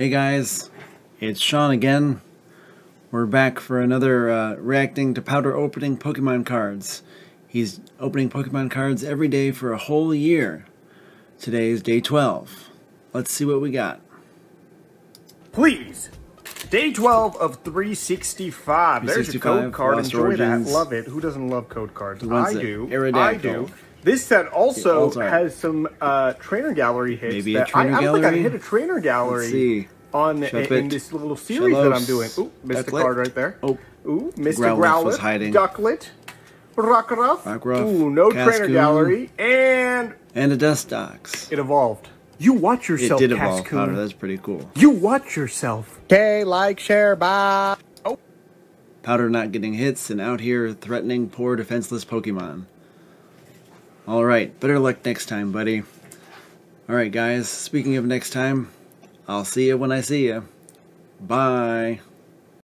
Hey guys, it's Sean again. We're back for another uh, reacting to POWDR opening Pokemon cards. He's opening Pokemon cards every day for a whole year. Today is day 12. Let's see what we got. Please. Day 12 of 365. There's your code card. Lost Enjoy Origins. that. Love it. Who doesn't love code cards? I do. Aerodactyl. I do. This set also has some uh, trainer gallery hits. Maybe a trainer I, I don't think I hit a trainer gallery Let's see. on Shuppet. in this little series that I'm doing. Ooh, missed a card right there. Oh. Ooh, missed Growlithe a Growlithe. Ducklett. Rockruff. Rockruff, Ooh, no trainer gallery. And And a Dustox. it evolved. You watch It yourself, did evolve Cascoon. POWDR, that's pretty cool. You watch yourself. Okay, like, share, bye. Oh. POWDR not getting hits and out here threatening poor defenseless Pokemon. Alright, better luck next time, buddy. Alright guys, speaking of next time, I'll see you when I see you. Bye.